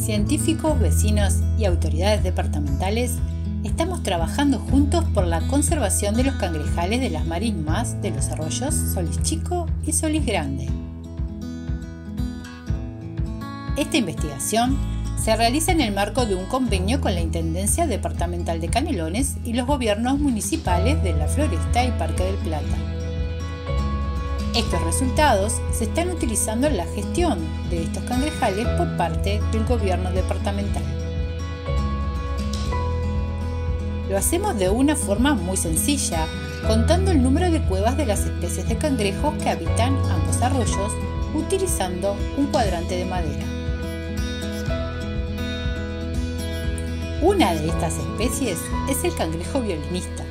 científicos, vecinos y autoridades departamentales estamos trabajando juntos por la conservación de los cangrejales de las marismas de los arroyos Solís Chico y Solís Grande. Esta investigación se realiza en el marco de un convenio con la Intendencia Departamental de Canelones y los gobiernos municipales de La Floresta y Parque del Plata. Estos resultados se están utilizando en la gestión de estos cangrejales por parte del gobierno departamental. Lo hacemos de una forma muy sencilla, contando el número de cuevas de las especies de cangrejos que habitan ambos arroyos utilizando un cuadrante de madera. Una de estas especies es el cangrejo violinista.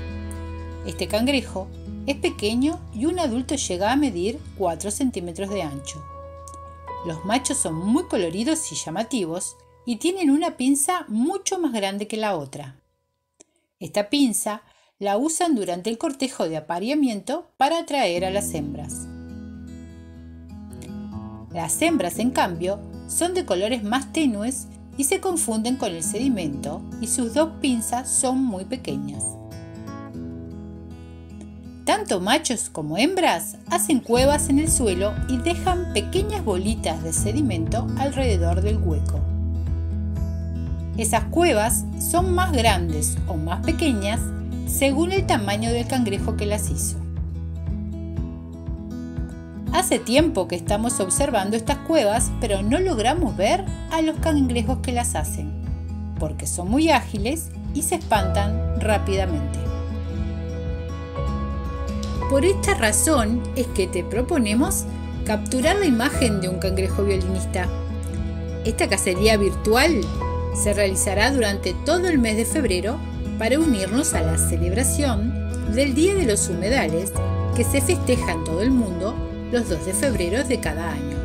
Este cangrejo es pequeño y un adulto llega a medir 4 centímetros de ancho. Los machos son muy coloridos y llamativos y tienen una pinza mucho más grande que la otra. Esta pinza la usan durante el cortejo de apareamiento para atraer a las hembras. Las hembras, en cambio, son de colores más tenues y se confunden con el sedimento y sus dos pinzas son muy pequeñas. Tanto machos como hembras hacen cuevas en el suelo y dejan pequeñas bolitas de sedimento alrededor del hueco. Esas cuevas son más grandes o más pequeñas según el tamaño del cangrejo que las hizo. Hace tiempo que estamos observando estas cuevas, pero no logramos ver a los cangrejos que las hacen, porque son muy ágiles y se espantan rápidamente. Por esta razón es que te proponemos capturar la imagen de un cangrejo violinista. Esta cacería virtual se realizará durante todo el mes de febrero para unirnos a la celebración del Día de los Humedales que se festeja en todo el mundo los 2 de febrero de cada año.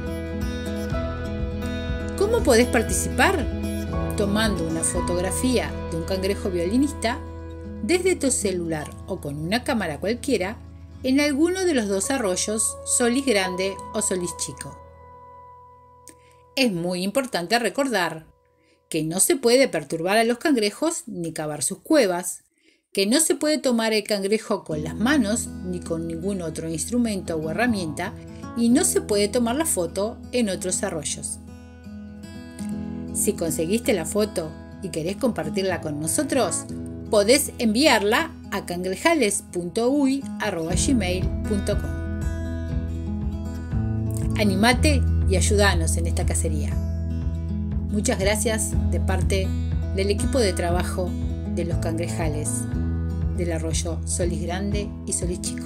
¿Cómo podés participar? Tomando una fotografía de un cangrejo violinista desde tu celular o con una cámara cualquiera en alguno de los dos arroyos Solís Grande o Solís Chico. Es muy importante recordar que no se puede perturbar a los cangrejos ni cavar sus cuevas, que no se puede tomar el cangrejo con las manos ni con ningún otro instrumento o herramienta y no se puede tomar la foto en otros arroyos. Si conseguiste la foto y querés compartirla con nosotros, podés enviarla a cangrejales.uy.gmail.com Animate y ayúdanos en esta cacería. Muchas gracias de parte del equipo de trabajo de los cangrejales del arroyo Solís Grande y Solís Chico.